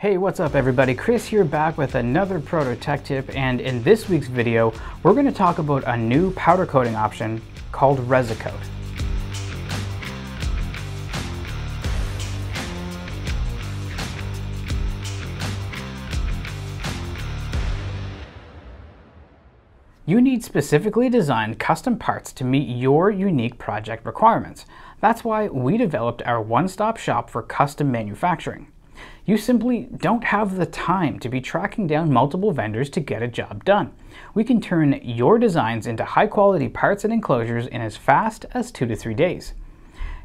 Hey, what's up everybody? Chris here back with another Proto Tech tip and in this week's video, we're going to talk about a new powder coating option called ResiCoat. You need specifically designed custom parts to meet your unique project requirements. That's why we developed our one-stop shop for custom manufacturing. You simply don't have the time to be tracking down multiple vendors to get a job done. We can turn your designs into high quality parts and enclosures in as fast as two to three days.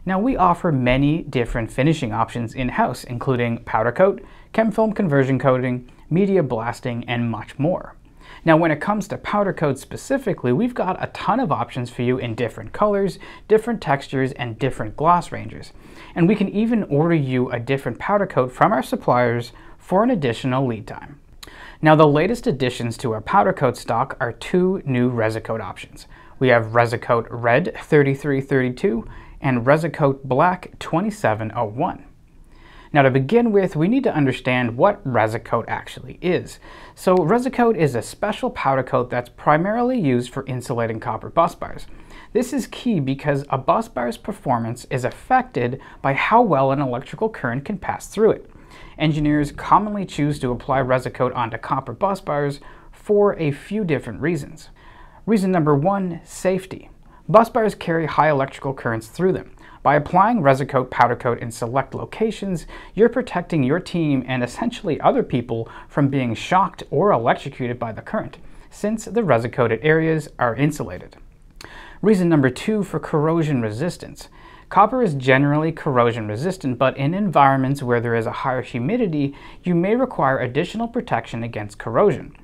Now we offer many different finishing options in-house, including powder coat, chem film conversion coating, media blasting, and much more. Now when it comes to powder coat specifically, we've got a ton of options for you in different colors, different textures, and different gloss ranges. And we can even order you a different powder coat from our suppliers for an additional lead time. Now the latest additions to our powder coat stock are two new ResiCoat options. We have ResiCoat Red 3332 and ResiCoat Black 2701. Now to begin with, we need to understand what ResiCoat actually is. So ResiCoat is a special powder coat that's primarily used for insulating copper bus bars. This is key because a bus bar's performance is affected by how well an electrical current can pass through it. Engineers commonly choose to apply ResiCoat onto copper bus bars for a few different reasons. Reason number one, safety. Bus bars carry high electrical currents through them. By applying ResiCoat powder coat in select locations, you're protecting your team and essentially other people from being shocked or electrocuted by the current, since the ResiCoated areas are insulated. Reason number two for corrosion resistance. Copper is generally corrosion resistant, but in environments where there is a higher humidity, you may require additional protection against corrosion.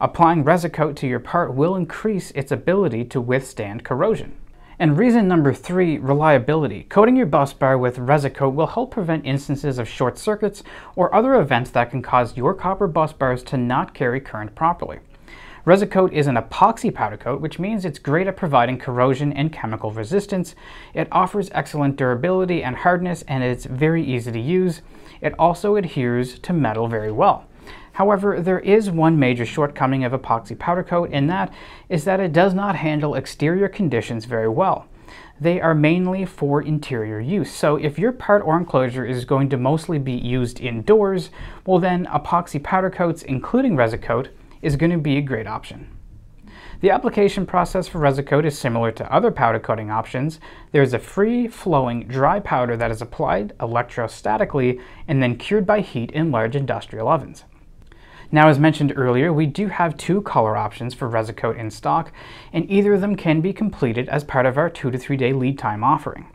Applying ResiCoat to your part will increase its ability to withstand corrosion. And reason number three, reliability. Coating your bus bar with ResiCoat will help prevent instances of short circuits or other events that can cause your copper bus bars to not carry current properly. ResiCoat is an epoxy powder coat, which means it's great at providing corrosion and chemical resistance. It offers excellent durability and hardness, and it's very easy to use. It also adheres to metal very well. However, there is one major shortcoming of epoxy powder coat, and that is that it does not handle exterior conditions very well. They are mainly for interior use, so if your part or enclosure is going to mostly be used indoors, well then epoxy powder coats, including ResiCoat, is going to be a great option. The application process for ResiCoat is similar to other powder coating options. There is a free-flowing dry powder that is applied electrostatically and then cured by heat in large industrial ovens. Now, as mentioned earlier, we do have two color options for ResiCoat in stock, and either of them can be completed as part of our two to three day lead time offering.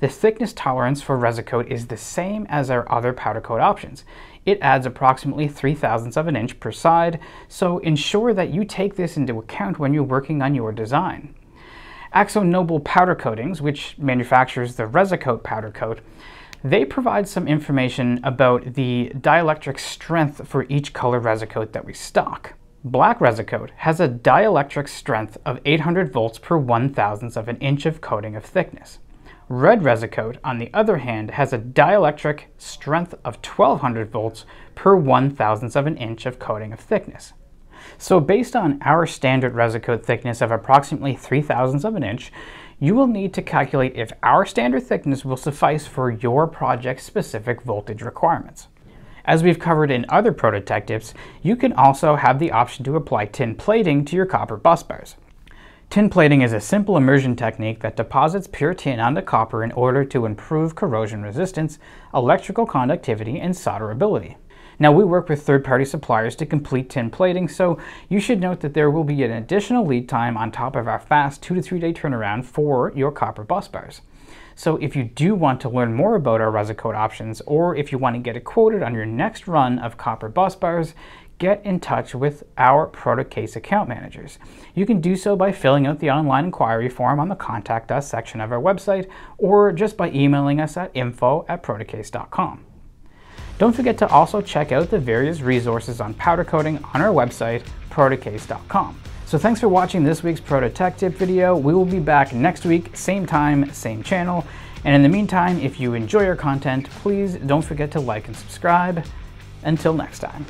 The thickness tolerance for ResiCoat is the same as our other powder coat options. It adds approximately 3 thousandths of an inch per side, so ensure that you take this into account when you're working on your design. AkzoNobel Powder Coatings, which manufactures the ResiCoat powder coat, they provide some information about the dielectric strength for each color ResiCoat that we stock. Black ResiCoat has a dielectric strength of 800 volts per 1 thousandth of an inch of coating of thickness. Red ResiCoat, on the other hand, has a dielectric strength of 1200 volts per 1 thousandth of an inch of coating of thickness. So based on our standard ResiCoat thickness of approximately 3 thousandths of an inch, you will need to calculate if our standard thickness will suffice for your project's specific voltage requirements. As we've covered in other Proto Tech tips, you can also have the option to apply tin plating to your copper bus bars. Tin plating is a simple immersion technique that deposits pure tin onto copper in order to improve corrosion resistance, electrical conductivity, and solderability. Now we work with third-party suppliers to complete tin plating, so you should note that there will be an additional lead time on top of our fast two to three day turnaround for your copper bus bars. So if you do want to learn more about our ResiCoat options, or if you want to get it quoted on your next run of copper bus bars, get in touch with our ProtoCase account managers. You can do so by filling out the online inquiry form on the Contact Us section of our website, or just by emailing us at info at protocase.com. Don't forget to also check out the various resources on powder coating on our website, protocase.com. So thanks for watching this week's Proto Tech Tip video. We will be back next week, same time, same channel. And in the meantime, if you enjoy our content, please don't forget to like and subscribe. Until next time.